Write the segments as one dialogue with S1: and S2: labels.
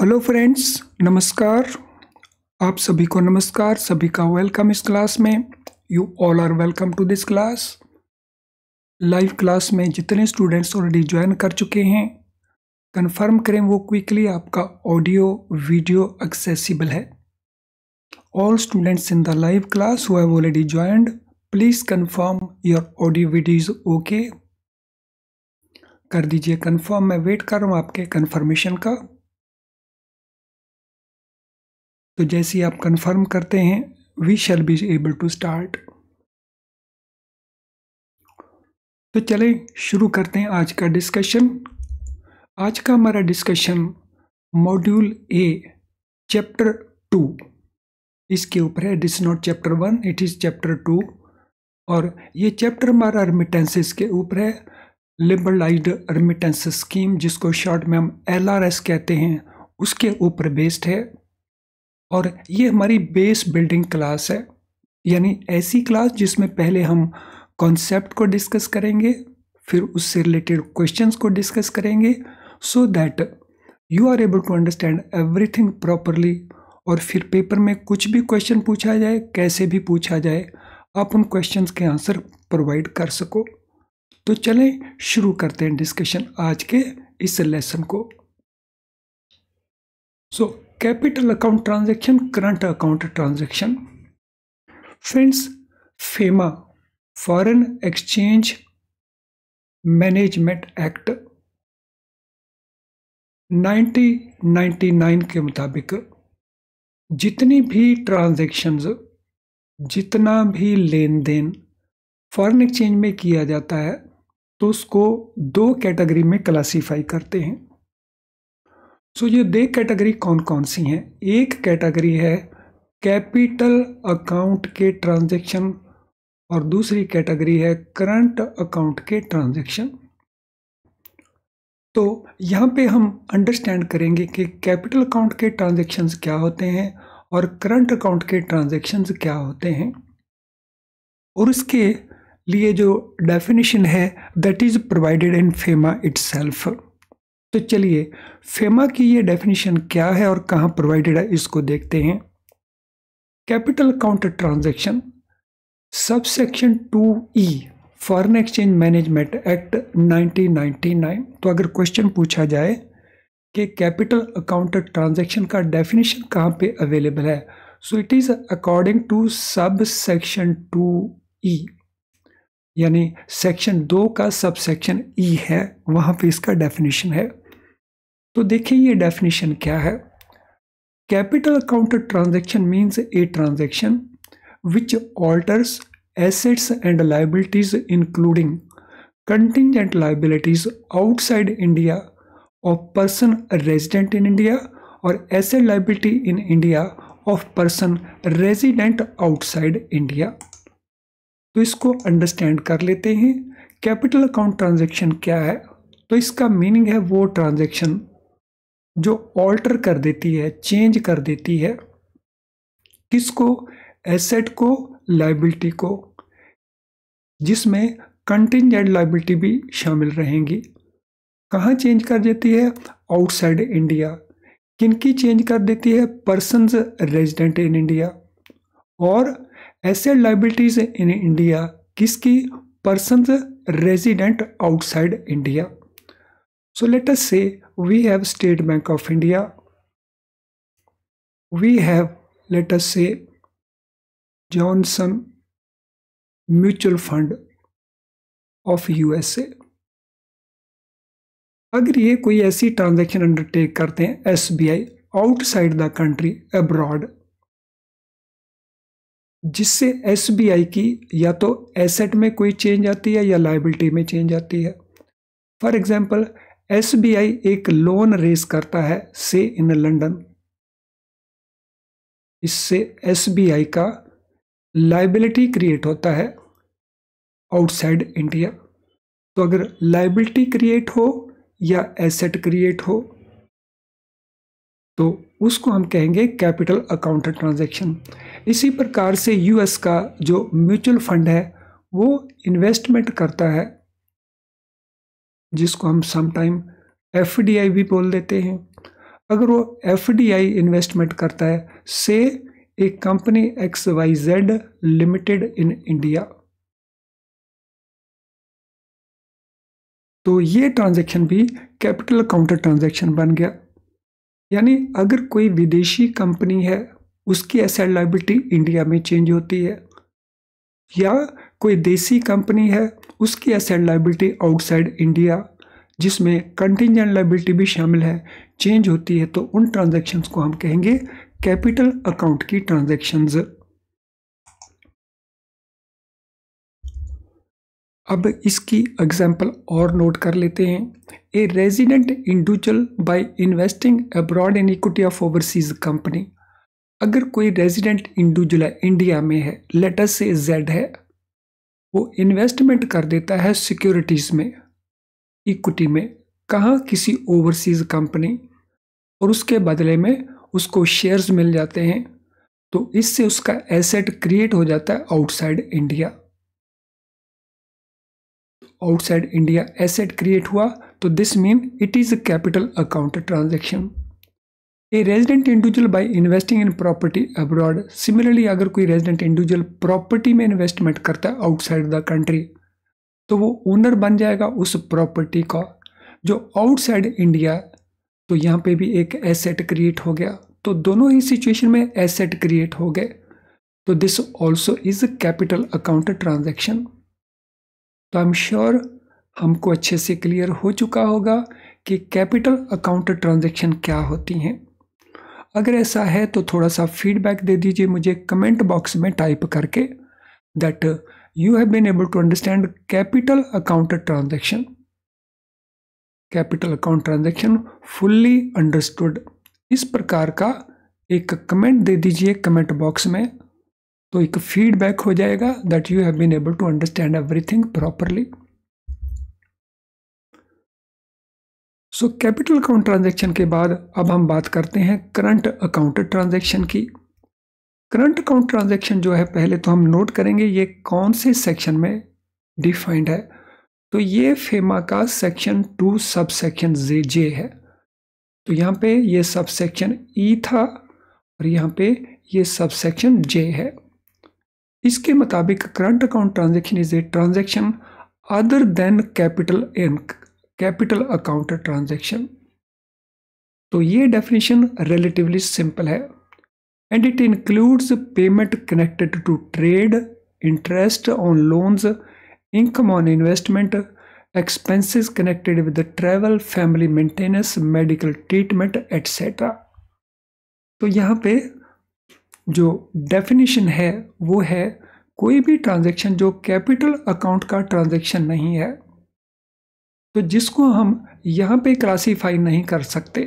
S1: Hello friends नमस्कार। आप सभी को नमस्कार। सभी का वेलकम इस क्लास में। You all are welcome to this class live class में जितने स्टूडेंट्स ऑलरेडी ज्वाइन कर चुके हैं कंफर्म करें वो क्विकली आपका ऑडियो वीडियो एक्सेसिबल है। All students in the live class who have already joined please confirm your audio video okay कर दीजिए कंफर्म मैं वेट कर रहा हूँ आपके कंफर्मेशन का। तो जैसे ही आप कंफर्म करते हैं we shall be able to start तो चलें, शुरू करते हैं आज का डिस्कशन आज का हमारा discussion module A chapter two इसके ऊपर है this not chapter one it is chapter two और ये चैप्टर हमारा रेमिटेंसेस के ऊपर है लिबरलाइज्ड रेमिटेंस स्कीम जिसको शॉर्ट में हम एलआरएस कहते हैं, उसके ऊपर बेस्ड है। और ये हमारी बेस बिल्डिंग क्लास है यानी ऐसी क्लास जिसमें पहले हम कॉन्सेप्ट को डिस्कस करेंगे फिर उससे रिलेटेड क्वेश्चंस को डिस्कस करेंगे so that you are able to understand everything properly और फिर पेपर में कुछ भी क्वेश्चन पूछा जाए कैसे भी पूछा जाए आप उन क्वेश्चन के आंसर प्रोवाइड कर सको। तो चलें शुरू करते हैं डिस्कशन आज के इस लेसन को। So so, capital account transaction current account transaction friends FEMA foreign exchange management act 1999 के मुताबिक जितनी भी ट्रांजैक्शंस जितना भी लेन देन फॉरेन एक्सचेंज में किया जाता है तो उसको दो कैटेगरी में क्लासीफाई करते हैं। सो ये दे कैटेगरी कौन कौन सी हैं? एक कैटेगरी है कैपिटल अकाउंट के ट्रांजैक्शन और दूसरी कैटेगरी है करंट अकाउंट के ट्रांजैक्शन तो यहाँ पे हम अंडरस्टैंड करेंगे कि कैपिटल अकाउंट के ट्रांजैक्शंस क्या होते हैं और करंट अकाउंट के ट्रांजैक्शंस क्या होते हैं. और इसके लिए जो डेफिनेशन है that is provided in FEMA itself तो चलिए फेमा की ये डेफिनेशन क्या है और कहाँ प्रोवाइडेड है, इसको देखते हैं। Capital account transaction sub section two E foreign exchange management act 1999 तो अगर क्वेश्चन पूछा जाए कि कैपिटल अकाउंट ट्रांजैक्शन का डेफिनेशन कहाँ पे अवेलेबल है so it is according to sub section two E यानी सेक्शन दो का सब सेक्शन ई है, वहाँ पे इसका डेफिनेशन है। तो देखिए ये डेफिनेशन क्या है। Capital account transaction means a transaction which alters assets and liabilities including contingent liabilities outside India of person resident in India और asset liability in India of person resident outside India तो इसको understand कर लेते हैं। Capital account transaction क्या है? तो इसका मीनिंग है वो ट्रांजेक्शन जो ऑल्टर कर देती है चेंज कर देती है। किसको? एसेट को लाइबिलिटी को। जिसमें कंटिजेंट लाइबिलिटी भी शामिल रहेंगी। कहाँ चेंज कर देती है? आउटसाइड इंडिया किनकी चेंज कर देती है? पर्सन रेजिडेंट इन इंडिया और एसेट लाइबिलिटीज इन इंडिया किसकी person resident outside India So let us say we have State Bank of India. We have, let us say, Johnson Mutual Fund of USA. अगर ये कोई ऐसी transaction undertake करते हैं S B I outside the country abroad जिससे S B I की या तो एसेट में कोई चेंज आती है या लाइबिलिटी में चेंज आती है। फॉर एग्ज़ाम्पल एस एक लोन रेस करता है से इन लंडन इससे एसबीआई का लाइबिलिटी क्रिएट होता है आउटसाइड इंडिया तो अगर लाइबिलिटी क्रिएट हो या एसेट क्रिएट हो तो उसको हम कहेंगे कैपिटल अकाउंट ट्रांजैक्शन। इसी प्रकार से यूएस का जो म्यूचुअल फंड है, वो इन्वेस्टमेंट करता है, जिसको हम समटाइम एफ़ भी बोल देते हैं। अगर वो एफडीआई इन्वेस्टमेंट करता है, say a company X Y Z limited in India. तो ये ट्रांजैक्शन भी कैपिटल काउंटर ट्रांजैक्शन बन गया। यानी अगर कोई विदेशी कंपनी है, उसकी एसेट लाइबिलिटी इंडिया में चेंज होती है। या कोई देसी कंपनी है, उसकी एसेट लाइबिलिटी आउटसाइड इंडिया जिसमें कंटिजेंट लाइबिलिटी भी शामिल है चेंज होती है तो उन ट्रांजैक्शंस को हम कहेंगे कैपिटल अकाउंट की ट्रांजैक्शंस अब इसकी एग्ज़ाम्पल और नोट कर लेते हैं। A resident individual by investing abroad in equity of overseas company अगर कोई रेजिडेंट इंडिविजुअल है इंडिया में है लेटर से जेड है, वो इन्वेस्टमेंट कर देता है सिक्योरिटीज़ में इक्विटी में, कहाँ किसी ओवरसीज कंपनी और उसके बदले में उसको शेयर्स मिल जाते हैं तो इससे उसका एसेट क्रिएट हो जाता है outside India outside India asset create हुआ तो this mean it is a capital account transaction a resident individual by investing in property abroad similarly अगर कोई रेजिडेंट इंडिविजुअल प्रॉपर्टी में इन्वेस्टमेंट करता है आउटसाइड द कंट्री तो वो ओनर बन जाएगा उस प्रॉपर्टी का, जो आउटसाइड इंडिया तो यहाँ पे भी एक एसेट क्रिएट हो गया। तो दोनों ही सिचुएशन में एसेट क्रिएट हो गए। तो this also is capital account transaction तो आई एम श्योर हमको अच्छे से क्लियर हो चुका होगा कि कैपिटल अकाउंट ट्रांजेक्शन क्या होती हैं। अगर ऐसा है तो थोड़ा सा फीडबैक दे दीजिए मुझे कमेंट बॉक्स में टाइप करके that you have been able to understand capital account transaction capital account transaction fully understood इस प्रकार का एक कमेंट दे दीजिए कमेंट बॉक्स में। तो एक फीडबैक हो जाएगा that you have been able to understand everything properly so capital account transaction के बाद अब हम बात करते हैं करंट अकाउंट ट्रांजेक्शन की। करंट अकाउंट ट्रांजेक्शन जो है, पहले तो हम नोट करेंगे ये कौन से सेक्शन में डिफाइंड है। तो ये फेमा का section two sub section J J है। तो यहाँ पे ये सब सेक्शन ई था और यहाँ पे ये सब सेक्शन जे है। इसके मुताबिक current account transaction is a transaction other than capital in capital account transaction तो ये डेफिनेशन रिलेटिवली सिंपल है and it includes payment connected to trade interest on loans income on investment expenses connected with travel family maintenance medical treatment etcetera तो यहाँ पे जो definition है, वो है कोई भी ट्रांजैक्शन जो कैपिटल अकाउंट का ट्रांजैक्शन नहीं है तो जिसको हम यहाँ पे क्लासीफाई नहीं कर सकते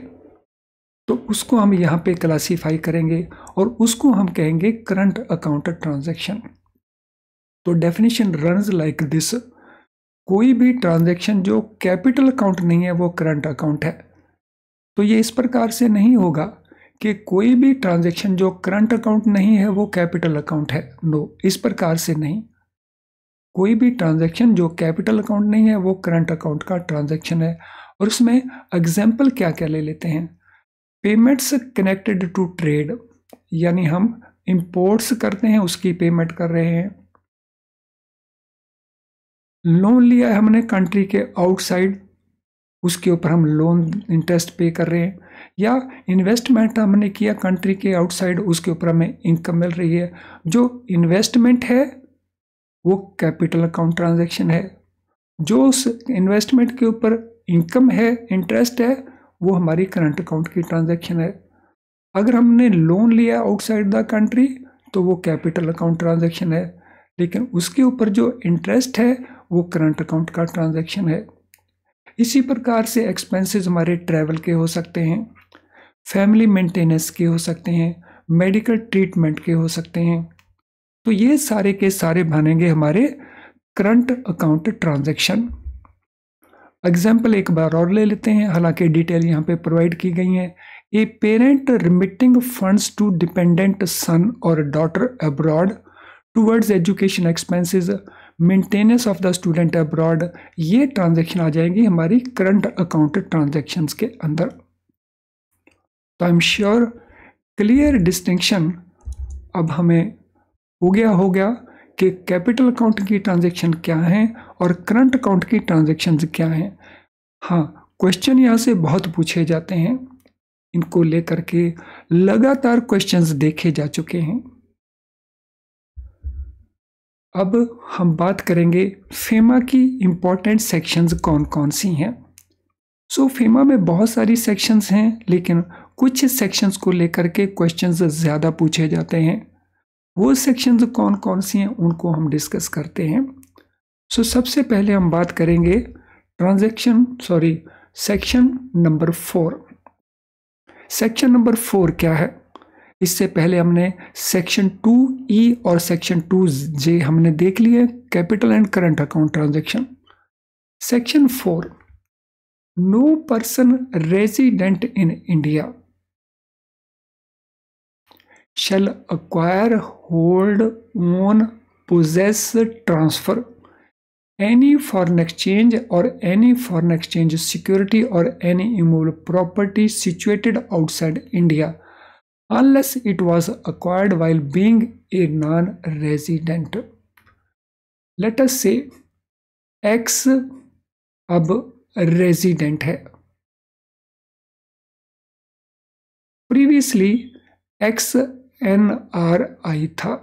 S1: तो उसको हम यहाँ पे क्लासीफाई करेंगे और उसको हम कहेंगे करंट अकाउंट ट्रांजैक्शन तो डेफिनेशन रनज लाइक दिस कोई भी ट्रांजैक्शन जो कैपिटल अकाउंट नहीं है, वो करंट अकाउंट है। तो ये इस प्रकार से नहीं होगा। कि कोई भी ट्रांजैक्शन जो करंट अकाउंट नहीं है, वो कैपिटल अकाउंट है। नो इस प्रकार से नहीं। कोई भी ट्रांजैक्शन जो कैपिटल अकाउंट नहीं है, वो करंट अकाउंट का ट्रांजैक्शन है। और उसमें एग्ज़ाम्पल क्या क्या ले लेते हैं? पेमेंट्स कनेक्टेड टू ट्रेड यानी हम इंपोर्ट्स करते हैं, उसकी पेमेंट कर रहे हैं। लोन लिया है हमने कंट्री के आउटसाइड उसके ऊपर हम लोन इंटरेस्ट पे कर रहे हैं। या इन्वेस्टमेंट हमने किया कंट्री के आउटसाइड उसके ऊपर हमें इनकम मिल रही है। जो इन्वेस्टमेंट है, वो कैपिटल अकाउंट ट्रांजैक्शन है। जो उस इन्वेस्टमेंट के ऊपर इनकम है इंटरेस्ट है, वो हमारी करंट अकाउंट की ट्रांजैक्शन है। अगर हमने लोन लिया आउटसाइड द कंट्री तो वो कैपिटल अकाउंट ट्रांजैक्शन है। लेकिन उसके ऊपर जो इंटरेस्ट है, वो करंट अकाउंट का ट्रांजैक्शन है। इसी प्रकार से एक्सपेंसेस हमारे ट्रैवल के हो सकते हैं फैमिली मेंटेनेंस के हो सकते हैं मेडिकल ट्रीटमेंट के हो सकते हैं। तो ये सारे के सारे बनेंगे हमारे करंट अकाउंट ट्रांजैक्शन एग्ज़ाम्पल एक बार और ले लेते हैं, हालाँकि डिटेल यहाँ पे प्रोवाइड की गई है। A parent remitting funds to dependent son और daughter abroad towards education expenses maintenance of the student abroad ये ट्रांजेक्शन आ जाएँगी हमारी करंट अकाउंट ट्रांजेक्शन्स के अंदर। तो I am sure clear distinction अब हमें हो गया हो गया कि कैपिटल अकाउंट की ट्रांजेक्शन क्या है और करंट अकाउंट की ट्रांजेक्शन क्या हैं। हाँ क्वेश्चन यहाँ से बहुत पूछे जाते हैं। इनको लेकर के लगातार क्वेश्चंस देखे जा चुके हैं। अब हम बात करेंगे फेमा की इंपॉर्टेंट सेक्शंस कौन कौन सी हैं। सो so, फेमा में बहुत सारी सेक्शंस हैं लेकिन कुछ सेक्शंस को लेकर के क्वेश्चंस ज़्यादा पूछे जाते हैं। वो सेक्शंस कौन कौन सी हैं उनको हम डिस्कस करते हैं। सो so, सबसे पहले हम बात करेंगे transaction sorry section number four section number four क्या है? इससे पहले हमने सेक्शन टू ई और सेक्शन टू जे हमने देख लिए capital and current account transaction section four no person resident in India shall acquire hold own possess transfer any foreign exchange और एनी फॉरन एक्सचेंज सिक्योरिटी और any immovable property situated outside India unless it was acquired while being a non-resident. Let us say X अब resident है previously X N R I था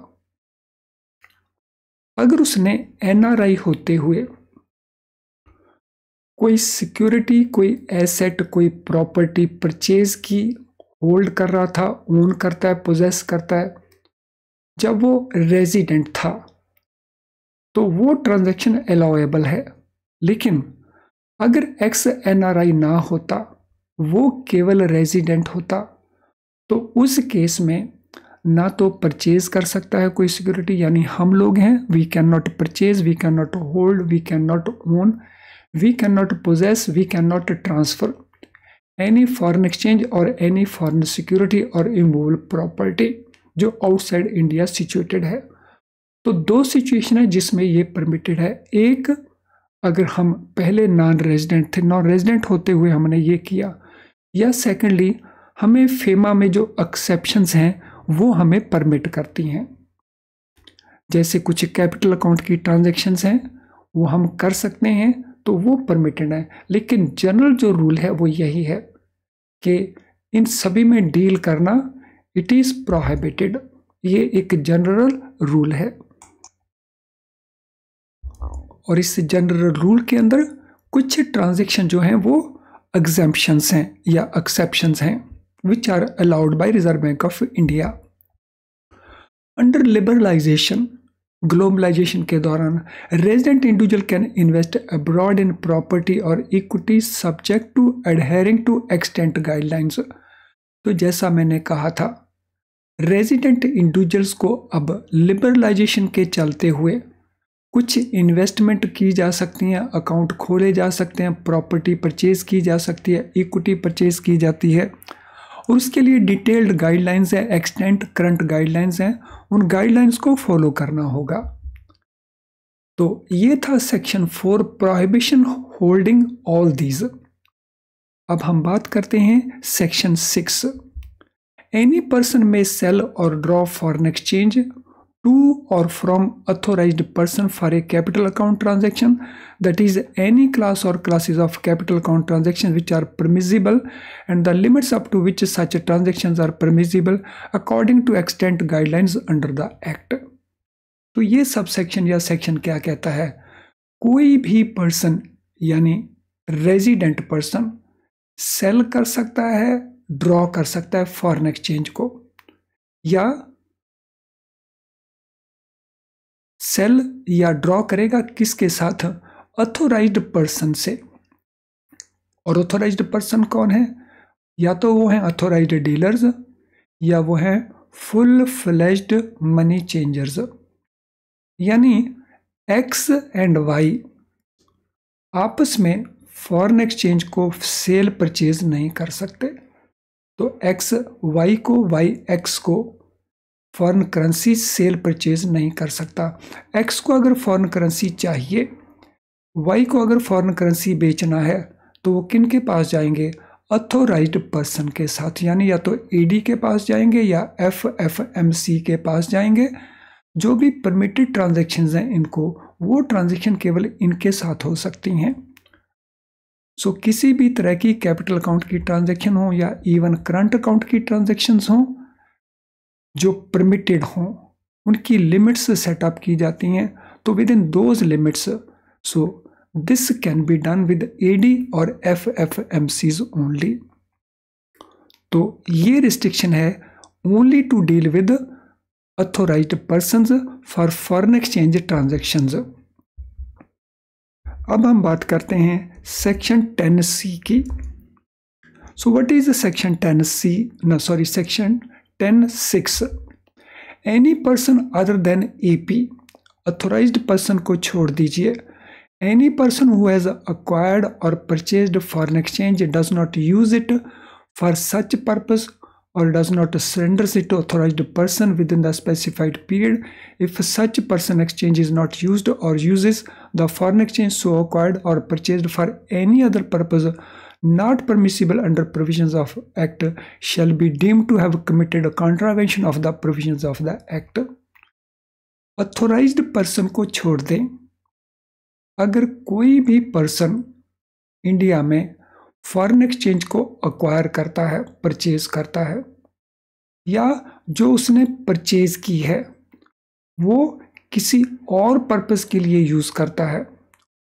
S1: अगर उसने N R I होते हुए कोई security कोई एसेट कोई प्रॉपर्टी परचेज की होल्ड कर रहा था, ओन करता है पोजेस करता है। जब वो रेजिडेंट था तो वो ट्रांजैक्शन अलाउएबल है। लेकिन अगर एक्स एन आर आई ना होता, वो केवल रेजिडेंट होता तो उस केस में ना तो परचेज कर सकता है कोई सिक्योरिटी यानी हम लोग हैं we can not purchase we can not hold we can not own we can not possess we can not transfer any foreign exchange और एनी फॉरेन सिक्योरिटी और इमूवल प्रॉपर्टी जो आउटसाइड इंडिया सिचुएटेड है। तो दो situation है जिसमें ये permitted है। एक, अगर हम पहले नॉन रेजिडेंट थे नॉन रेजिडेंट होते हुए हमने ये किया। या सेकेंडली हमें फेमा में जो एक्सेप्शंस हैं, वो हमें परमिट करती हैं। जैसे कुछ कैपिटल अकाउंट की ट्रांजेक्शन्स हैं, वो हम कर सकते हैं तो वो परमिटेड है। लेकिन जनरल जो रूल है, वो यही है। कि इन सभी में डील करना इट इज़ प्रोहिबिटेड ये एक जनरल रूल है। और इस जनरल रूल के अंदर कुछ ट्रांजेक्शन जो हैं वो एग्जाम्पशंस हैं या एक्सेप्शंस हैं which are allowed by Reserve Bank of India under liberalization, globalization के दौरान resident individual can invest abroad in property और equity subject to adhering to extant guidelines तो जैसा मैंने कहा था रेजिडेंट इंडिविजुअल्स को अब लिबरलाइजेशन के चलते हुए कुछ इन्वेस्टमेंट की जा सकती हैं अकाउंट खोले जा सकते हैं प्रॉपर्टी परचेज की जा सकती है इक्विटी परचेज की जाती है। और उसके लिए डिटेल्ड गाइडलाइंस है एक्सटेंट करंट गाइडलाइंस हैं, उन गाइडलाइंस को फॉलो करना होगा। तो ये था section four prohibition holding all these अब हम बात करते हैं section six any person may sell और ड्रॉ फॉरन एक्सचेंज टू और from authorise person for a capital account transaction that is any class और classes of capital account transaction which are permissible and the limits up to which such transaction are permissible according to extant guidelines under the act तो ये सब section या section क्या कहता है? कोई भी पर्सन यानी रेजिडेंट पर्सन सेल कर सकता है ड्रॉ कर सकता है फॉरन एक्सचेंज को, या सेल या ड्रॉ करेगा किसके साथ? अथोराइज्ड पर्सन से। और अथोराइज्ड पर्सन कौन है? या तो वो हैं अथोराइज्ड डीलर्स या वो हैं फुल फ्लैश्ड मनी चेंजर्स यानी एक्स एंड वाई आपस में फॉरेन एक्सचेंज को सेल परचेज नहीं कर सकते। तो एक्स वाई को वाई एक्स को फॉरेन करेंसी सेल परचेज नहीं कर सकता। एक्स को अगर फॉरेन करेंसी चाहिए वाई को अगर फॉरेन करेंसी बेचना है तो वो किन के पास जाएँगे? अथोराइज्ड पर्सन के साथ, यानी या तो ईडी के पास जाएँगे या एफ़ एफ़ एम सी के पास जाएँगे। जो भी परमिटेड ट्रांजेक्शन हैं इनको, वो ट्रांजेक्शन केवल इनके साथ हो सकती हैं। सो किसी भी तरह की कैपिटल अकाउंट की ट्रांजेक्शन हो या इवन करंट अकाउंट की ट्रांजेक्शन्स हों जो परमिटेड हों, उनकी लिमिट्स सेटअप की जाती हैं। तो within those limits so this can be done with AD और F F M Cs only तो ये रिस्ट्रिक्शन है only to deal with authorised person for foreign exchange transaction अब हम बात करते हैं सेक्शन टेन सी की। So what is section ten C no sorry section ten six any person other than A P authorised person को छोड़ दीजिए। Any person who has acquired और purchased foreign exchange does not use it for such purpose और does not surrender it authorise person within the specified period if such person exchange is not use और use is the foreign exchange so acquired और purchase for any other purpose not permissible under provisions of act shall be deemed to have committed a contravention of the provisions of the act authorized person को छोड़ दें अगर कोई भी person India में foreign exchange को acquire करता है परचेज करता है या जो उसने परचेज की है वो किसी और पर्पस के लिए यूज़ करता है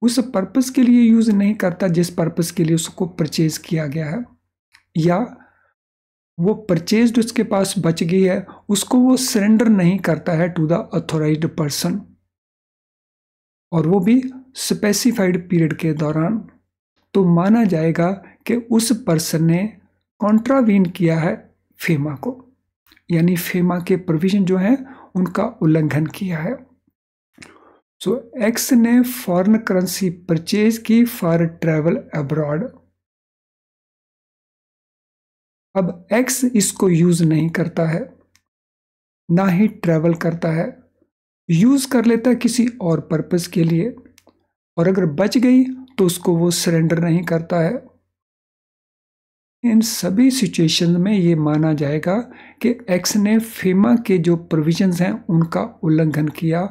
S1: उस पर्पस के लिए यूज़ नहीं करता जिस पर्पस के लिए उसको परचेज किया गया है। या वो परचेज उसके पास बच गई है, उसको वो सरेंडर नहीं करता है टू द अथोराइज्ड पर्सन और वो भी स्पेसिफाइड पीरियड के दौरान। तो माना जाएगा कि उस पर्सन ने कॉन्ट्रावीन किया है फेमा को। यानी फेमा के प्रोविज़न जो है, उनका उल्लंघन किया है। सो एक्स ने फॉरेन करेंसी परचेज की फॉर ट्रेवल अब्रॉड अब एक्स इसको यूज़ नहीं करता है, ना ही ट्रेवल करता है। यूज़ कर लेता है किसी और पर्पस के लिए, और अगर बच गई तो उसको वो सरेंडर नहीं करता है। इन सभी सिचुएशन में ये माना जाएगा कि एक्स ने फेमा के जो प्रोविजंस हैं, उनका उल्लंघन किया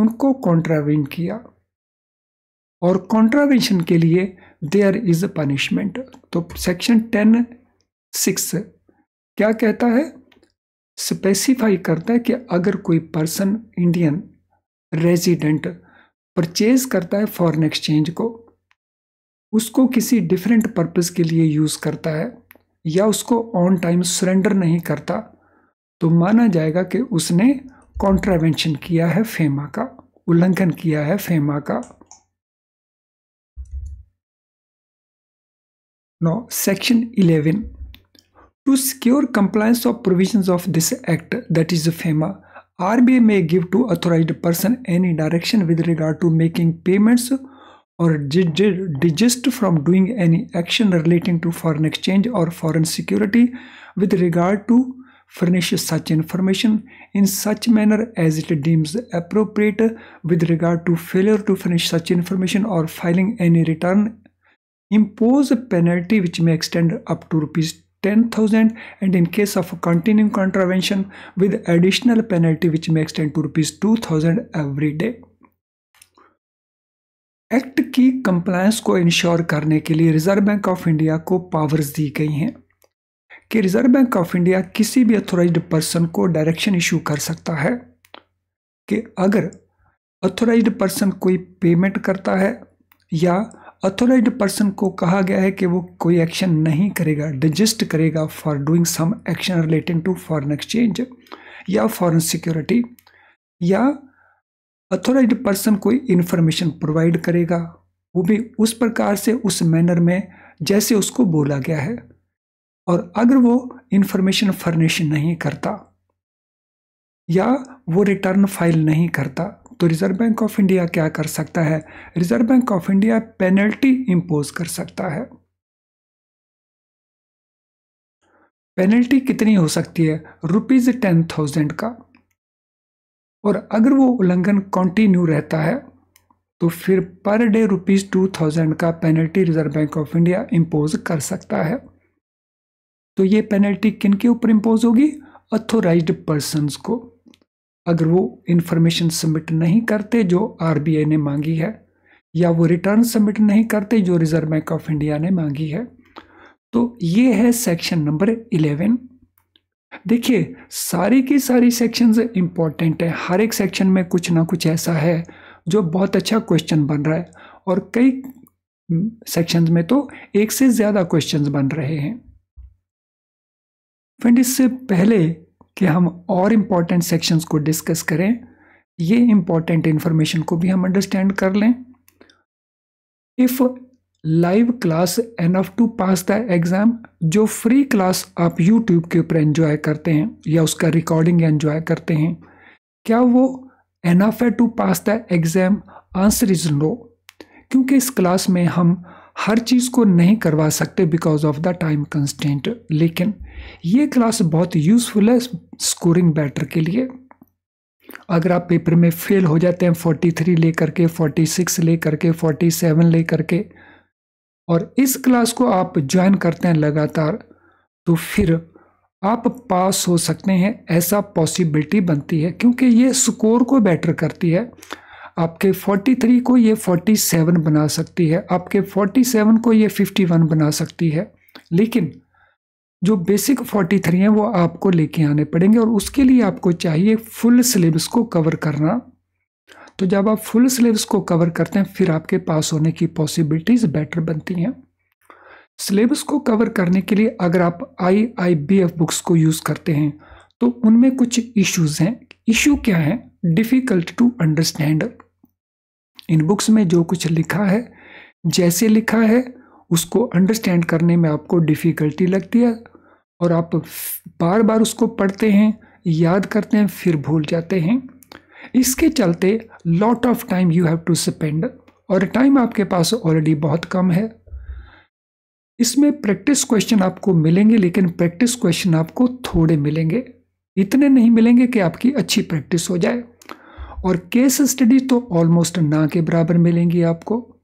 S1: उनको कॉन्ट्रावेंट किया। और कॉन्ट्रावेंशन के लिए देयर इज़ अ पनिशमेंट तो सेक्शन टेन सिक्स क्या कहता है? स्पेसिफाई करता है कि अगर कोई पर्सन इंडियन रेजिडेंट परचेज करता है फॉरेन एक्सचेंज को, उसको किसी डिफरेंट पर्पस के लिए यूज़ करता है या उसको ऑन टाइम सरेंडर नहीं करता तो माना जाएगा कि उसने कॉन्ट्रावेंशन किया है फेमा का, उल्लंघन किया है फेमा का। No section 11 to secure compliance of provisions of this act that is FEMA RBI may give to authorise person any direction with regard to making payments और desist from doing any action relating to foreign exchange और foreign security with regard to furnish such information in such manner as it deems appropriate with regard to failure to furnish such information or filing any return impose a penalty which may extend up to rupees 10,000 and in case of continuing contravention with additional penalty which may extend to rupees 2,000 every day. Act की compliance को ensure करने के लिए reserve bank of India को powers दी गई हैं कि रिज़र्व बैंक ऑफ़ इंडिया किसी भी अथोराइज पर्सन को डायरेक्शन इशू कर सकता है कि अगर अथोराइज पर्सन कोई पेमेंट करता है या अथोराइज पर्सन को कहा गया है कि वो कोई एक्शन नहीं करेगा डिजिस्ट करेगा for doing some action relating to foreign exchange या फॉरेन सिक्योरिटी या अथोराइज पर्सन कोई इन्फॉर्मेशन प्रोवाइड करेगा, वो भी उस प्रकार से, उस मैनर में जैसे उसको बोला गया है। और अगर वो इन्फॉर्मेशन फर्निश नहीं करता, या वो रिटर्न फ़ाइल नहीं करता तो रिज़र्व बैंक ऑफ़ इंडिया क्या कर सकता है? Reserve Bank of India penalty impose कर सकता है। पेनल्टी कितनी हो सकती है? रुपीज़ टेन थाउज़ेंड का। और अगर वो उल्लंघन कंटिन्यू रहता है तो फिर per day rupees two thousand का penalty Reserve Bank of India impose कर सकता है। तो ये पेनल्टी किन के ऊपर इम्पोज होगी? अथोराइज पर्सनस को। अगर वो इंफॉर्मेशन सबमिट नहीं करते, जो आरबीआई ने मांगी है, या वो रिटर्न सबमिट नहीं करते, जो रिज़र्व बैंक ऑफ़ इंडिया ने मांगी है तो ये है सेक्शन नंबर इलेवन देखिए, सारी की सारी सेक्शंस इंपॉर्टेंट है। हर एक सेक्शन में कुछ ना कुछ ऐसा है, जो बहुत अच्छा क्वेश्चन बन रहा है। और कई सेक्शंस में तो एक से ज़्यादा क्वेश्चंस बन रहे हैं। फ्रेंड, इससे पहले कि हम और इंपॉर्टेंट सेक्शंस को डिस्कस करें, ये इंपॉर्टेंट इन्फॉर्मेशन को भी हम अंडरस्टैंड कर लें। If live class enough to pass the exam जो फ्री क्लास आप यूट्यूब के ऊपर एंजॉय करते हैं या उसका रिकॉर्डिंग एंजॉय करते हैं, क्या वो एनफ है to pass the exam answer is no क्योंकि इस क्लास में हम हर चीज़ को नहीं करवा सकते because of the time constant लेकिन ये क्लास बहुत यूज़फुल है स्कोरिंग बैटर के लिए। अगर आप पेपर में फेल हो जाते हैं 43 लेकर के 46 लेकर के 47 लेकर के, और इस क्लास को आप ज्वाइन करते हैं लगातार तो फिर आप पास हो सकते हैं, ऐसा पॉसिबिलिटी बनती है, क्योंकि ये स्कोर को बेटर करती है। आपके 43 को ये 47 बना सकती है, आपके 47 को ये 51 बना सकती है, लेकिन जो बेसिक 43 हैं, वो आपको लेके आने पड़ेंगे और उसके लिए आपको चाहिए फुल सिलेबस को कवर करना। तो जब आप फुल सिलेबस को कवर करते हैं, फिर आपके पास होने की पॉसिबिलिटीज़ बेटर बनती हैं। सिलेबस को कवर करने के लिए अगर आप I I B F books को यूज़ करते हैं तो उनमें कुछ इश्यूज़ हैं। इशू क्या है? Difficult to understand in books में जो कुछ लिखा है, जैसे लिखा है, उसको अंडरस्टैंड करने में आपको डिफ़िकल्टी लगती है। और आप बार बार उसको पढ़ते हैं, याद करते हैं, फिर भूल जाते हैं। इसके चलते lot of time you have to spend और टाइम आपके पास ऑलरेडी बहुत कम है। इसमें प्रैक्टिस क्वेश्चन आपको मिलेंगे, लेकिन प्रैक्टिस क्वेश्चन आपको थोड़े मिलेंगे। इतने नहीं मिलेंगे कि आपकी अच्छी प्रैक्टिस हो जाए। और केस स्टडी तो ऑलमोस्ट ना के बराबर मिलेंगी आपको।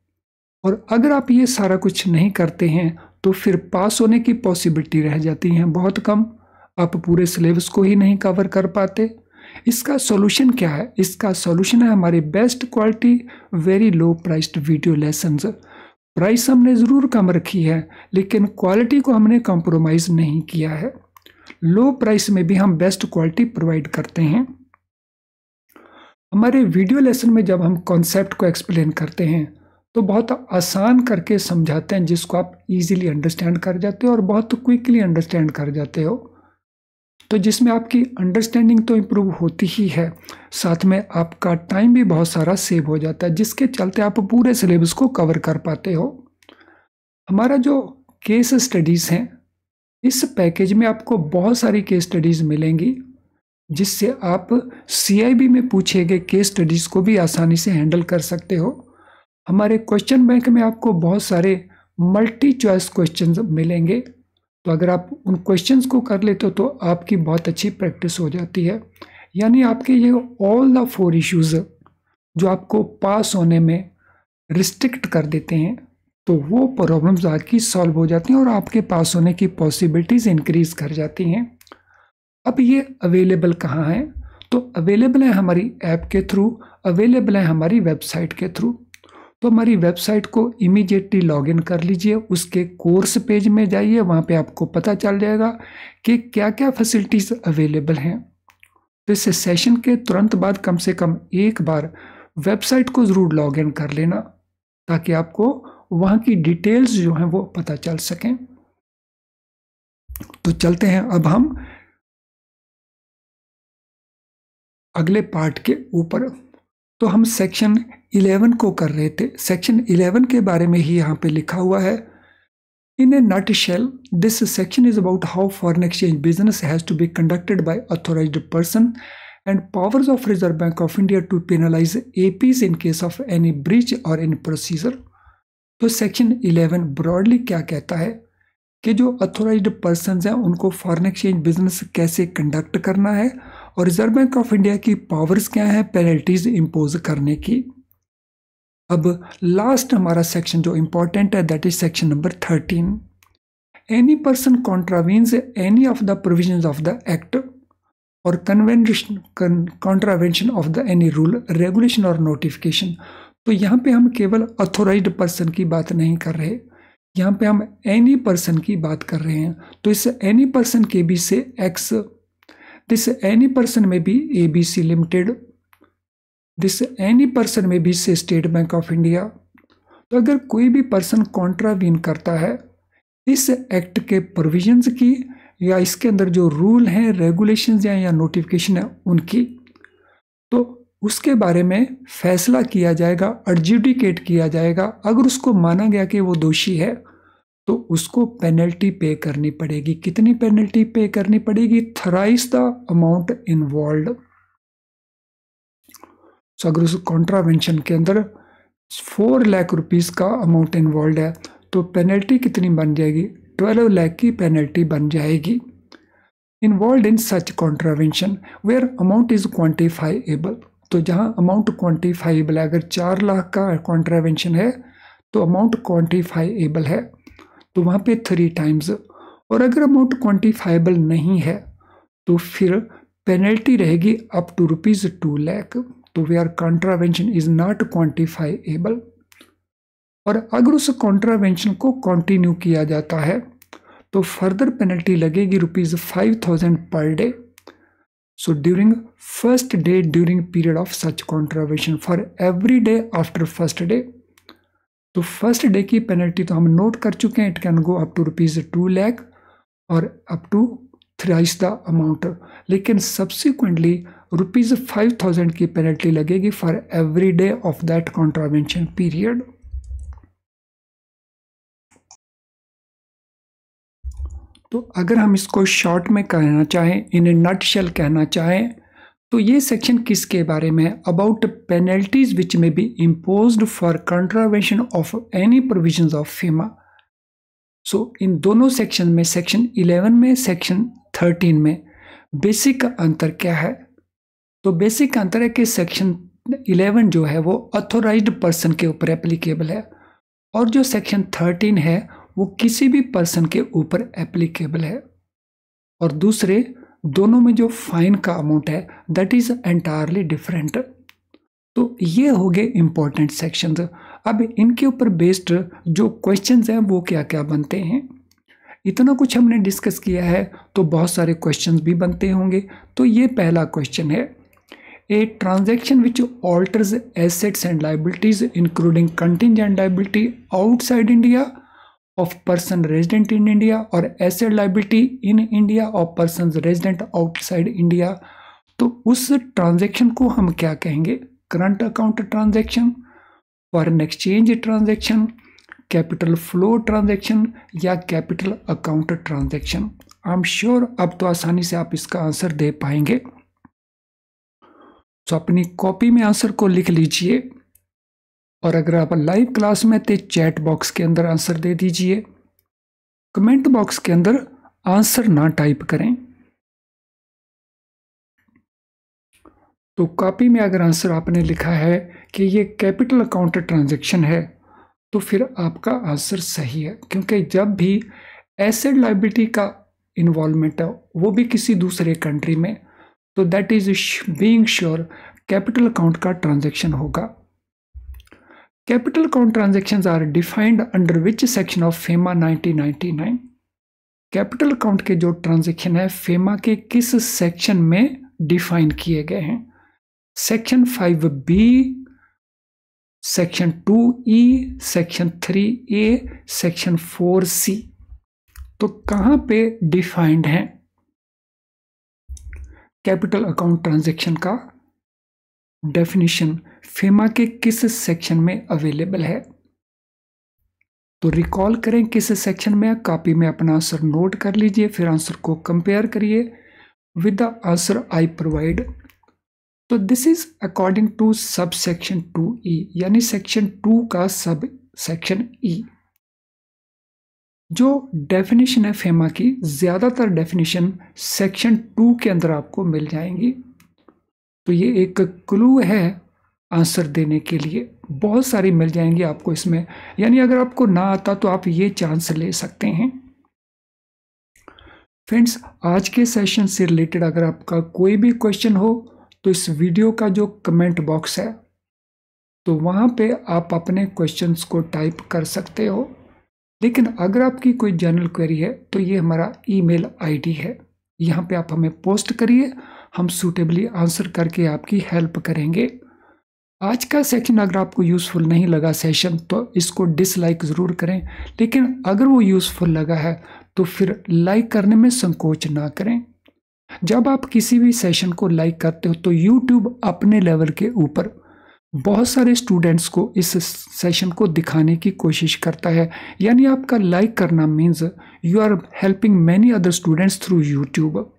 S1: और अगर आप ये सारा कुछ नहीं करते हैं तो फिर पास होने की पॉसिबिलिटी रह जाती हैं बहुत कम। आप पूरे सिलेबस को ही नहीं कवर कर पाते। इसका सॉल्यूशन क्या है? इसका सॉल्यूशन है हमारी best quality very low priced video lessons price हमने ज़रूर कम रखी है, लेकिन क्वालिटी को हमने कॉम्प्रोमाइज़ नहीं किया है। लो प्राइस में भी हम बेस्ट क्वालिटी प्रोवाइड करते हैं। हमारे वीडियो लेसन में जब हम कॉन्सेप्ट को एक्सप्लेन करते हैं तो बहुत आसान करके समझाते हैं, जिसको आप इजीली अंडरस्टैंड कर जाते हो और बहुत क्विकली अंडरस्टैंड कर जाते हो। तो जिसमें आपकी अंडरस्टैंडिंग तो इम्प्रूव होती ही है, साथ में आपका टाइम भी बहुत सारा सेव हो जाता है, जिसके चलते आप पूरे सिलेबस को कवर कर पाते हो। हमारा जो केस स्टडीज़ हैं, इस पैकेज में आपको बहुत सारी केस स्टडीज़ मिलेंगी, जिससे आप सीआईबी में पूछे गए केस स्टडीज़ को भी आसानी से हैंडल कर सकते हो। हमारे क्वेश्चन बैंक में आपको बहुत सारे मल्टी चॉइस क्वेश्चन मिलेंगे। तो अगर आप उन क्वेश्चंस को कर लेते हो तो आपकी बहुत अच्छी प्रैक्टिस हो जाती है। यानी आपके ये ऑल द फोर इश्यूज़ जो आपको पास होने में रिस्ट्रिक्ट कर देते हैं तो वो प्रॉब्लम्स आपकी सॉल्व हो जाती हैं और आपके पास होने की पॉसिबिलिटीज़ इंक्रीज कर जाती हैं। अब ये अवेलेबल कहाँ हैं? तो अवेलेबल है हमारी ऐप के थ्रू अवेलेबल है हमारी वेबसाइट के थ्रू तो हमारी वेबसाइट को इमीडिएटली लॉगिन कर लीजिए, उसके कोर्स पेज में जाइए, वहाँ पे आपको पता चल जाएगा कि क्या क्या फैसिलिटीज़ अवेलेबल हैं। तो इस सेशन के तुरंत बाद कम से कम एक बार वेबसाइट को ज़रूर लॉगिन कर लेना, ताकि आपको वहाँ की डिटेल्स जो हैं वो पता चल सकें। तो चलते हैं अब हम अगले पार्ट के ऊपर। तो हम सेक्शन 11 को कर रहे थे। सेक्शन 11 के बारे में ही यहाँ पे लिखा हुआ है। In a nutshell this section is about how foreign exchange business has to be conducted by authorised person and powers of Reserve Bank of India to penalise APs in case of any breach और in procedure. तो सेक्शन 11 broadly क्या कहता है कि जो authorised person हैं, उनको फॉरन एक्सचेंज बिज़नेस कैसे कंडक्ट करना है और रिज़र्व बैंक ऑफ़ इंडिया की पावर्स क्या है, पेनल्टीज इम्पोज करने की। अब लास्ट हमारा सेक्शन जो इंपॉर्टेंट है that is section number thirteen any person contravenes any of the provision of the act और convention contravention of the any rule regulation और नोटिफिकेशन तो यहाँ पे हम केवल अथोराइज्ड पर्सन की बात नहीं कर रहे। यहाँ पे हम एनी पर्सन की बात कर रहे हैं। तो इस एनी पर्सन के be say X this any person may be A B C limited this any person may be say State Bank of India तो अगर कोई भी पर्सन कॉन्ट्रावीन करता है, इस एक्ट के प्रोविजंस की या इसके अंदर जो रूल हैं रेगुलेशंस हैं या नोटिफिकेशन है उनकी तो उसके बारे में फैसला किया जाएगा अर्जुडिकेट किया जाएगा। अगर उसको माना गया कि वो दोषी है तो उसको पेनल्टी पे करनी पड़ेगी। कितनी पेनल्टी पे करनी पड़ेगी? थराइस द अमाउंट इन्वॉल्व अगर उस कॉन्ट्रावेंशन के अंदर फोर लाख रुपीस का अमाउंट इन्वॉल्व है तो पेनल्टी कितनी बन जाएगी? ट्वेल्व लाख की पेनल्टी बन जाएगी। Involve in such contravention where amount is quantifiable तो जहाँ अमाउंट क्वान्टिफाइबल है, अगर चार लाख का कॉन्ट्रावेंशन है तो अमाउंट क्वान्टिफाइबल है। तो वहाँ पे थ्री टाइम्स और अगर अमाउंट क्वान्टिफाइबल नहीं है तो फिर पेनल्टी रहेगी up to rupees two lakh तो where contravention is not quantifiable और अगर उस कॉन्ट्रावेंशन को कंटिन्यू किया जाता है तो फर्दर पेनल्टी लगेगी rupees five thousand per day So during first day, during period of such contravention, for every day after first day तो फ़र्स्ट डे की पेनल्टी तो हम नोट कर चुके हैं it can go up to rupees two lakh और up to thrice the amount लेकिन subsequently rupees five thousand की पेनल्टी लगेगी for every day of that contravention period तो अगर हम इसको शॉर्ट में कहना चाहें इन नट शेल कहना चाहें तो ये सेक्शन किसके बारे में है? About penalties which may be impose for contravention of any provision of FEMA so in दोनों सेक्शन में सेक्शन 11 में सेक्शन 13 में बेसिक अंतर क्या है? तो बेसिक अंतर है कि सेक्शन 11 जो है वो अथोराइज्ड पर्सन के ऊपर एप्लीकेबल है और जो सेक्शन 13 है वो किसी भी पर्सन के ऊपर एप्लीकेबल है। और दूसरे, दोनों में जो फाइन का अमाउंट है दैट इज़ एंटायरली डिफरेंट तो ये हो गए इंपॉर्टेंट सेक्शन अब इनके ऊपर बेस्ड जो क्वेश्चन हैं, वो क्या क्या बनते हैं? इतना कुछ हमने डिस्कस किया है तो बहुत सारे क्वेश्चंस भी बनते होंगे। तो ये पहला क्वेश्चन है a transaction which alters assets and liabilities including contingent liability outside India of person resident in India or asset liability in India or persons resident outside India. तो उस ट्रांजेक्शन को हम क्या कहेंगे? Current account transaction foreign exchange transaction capital flow transaction या capital account transaction I am sure अब तो आसानी से आप इसका आंसर दे पाएँगे। तो अपनी कॉपी में आंसर को लिख लीजिए। और अगर आप लाइव क्लास में तो चैट बॉक्स के अंदर आंसर दे दीजिए। कमेंट बॉक्स के अंदर आंसर ना टाइप करें। तो कॉपी में अगर आंसर आपने लिखा है कि ये कैपिटल अकाउंट ट्रांजैक्शन है तो फिर आपका आंसर सही है। क्योंकि जब भी एसेड लाइबिलिटी का इन्वॉल्वमेंट है, वो भी किसी दूसरे कंट्री में तो that is being sure capital account का ट्रांजैक्शन होगा। Capital account transactions are defined under which section of FEMA 1999? Capital account के जो ट्रांजेक्शन है फेमा के किस सेक्शन में डिफाइन किए गए हैं? Section five B section two E section three A section four C तो कहाँ पे डिफाइंड है? कैपिटल अकाउंट ट्रांजेक्शन का डेफिनेशन फेमा के किस सेक्शन में अवेलेबल है? तो रिकॉल करें किस सेक्शन में, कॉपी में अपना आंसर नोट कर लीजिए, फिर आंसर को कंपेयर करिए with the answer I provide. तो this is according to sub section two E यानी सेक्शन टू का सब सेक्शन ई जो डेफिनेशन है फेमा की, ज़्यादातर डेफिनेशन सेक्शन टू के अंदर आपको मिल जाएँगी। तो ये एक क्लू है आंसर देने के लिए। बहुत सारी मिल जाएँगी आपको इसमें। यानी अगर आपको ना आता तो आप ये चांस ले सकते हैं। फ्रेंड्स आज के सेशन से रिलेटेड अगर आपका कोई भी क्वेश्चन हो तो इस वीडियो का जो कमेंट बॉक्स है तो वहाँ पे आप अपने क्वेश्चंस को टाइप कर सकते हो। लेकिन अगर आपकी कोई जनरल क्वेरी है तो ये हमारा ईमेल आईडी है। यहाँ पे आप हमें पोस्ट करिए, हम सूटेबली आंसर करके आपकी हेल्प करेंगे। आज का सेशन अगर आपको यूज़फुल नहीं लगा सेशन तो इसको डिसलाइक ज़रूर करें। लेकिन अगर वो यूज़फुल लगा है तो फिर लाइक करने में संकोच ना करें। जब आप किसी भी सेशन को लाइक करते हो तो यूट्यूब अपने लेवल के ऊपर बहुत सारे स्टूडेंट्स को इस सेशन को दिखाने की कोशिश करता है। यानी आपका लाइक करना means you are helping many other students through YouTube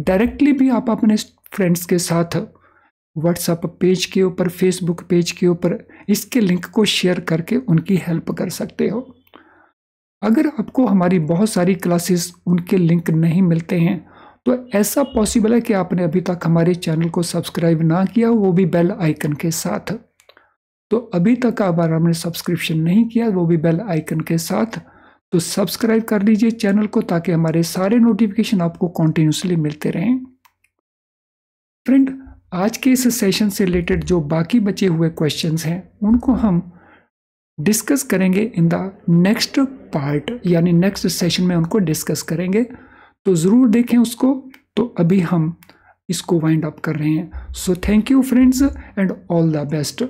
S1: directly भी आप अपने फ्रेंड्स के साथ व्हाट्सएप पेज के ऊपर फेसबुक पेज के ऊपर इसके लिंक को शेयर करके उनकी हेल्प कर सकते हो। अगर आपको हमारी बहुत सारी क्लासेस उनके लिंक नहीं मिलते हैं तो ऐसा पॉसिबल है कि आपने अभी तक हमारे चैनल को सब्सक्राइब ना किया वो भी बेल आइकन के साथ। तो अभी तक अगर आपने सब्सक्रिप्शन नहीं किया, वो भी बेल आइकन के साथ। तो सब्सक्राइब कर लीजिए चैनल को ताकि हमारे सारे नोटिफिकेशन आपको कॉन्टिन्यूसली मिलते रहें। फ्रेंड आज के इस सेशन से रिलेटेड जो बाकी बचे हुए क्वेश्चंस हैं, उनको हम डिस्कस करेंगे इन द नेक्स्ट पार्ट यानी नेक्स्ट सेशन में उनको डिस्कस करेंगे। तो ज़रूर देखें उसको। तो अभी हम इसको वाइंड अप कर रहे हैं। So thank you friends and all the best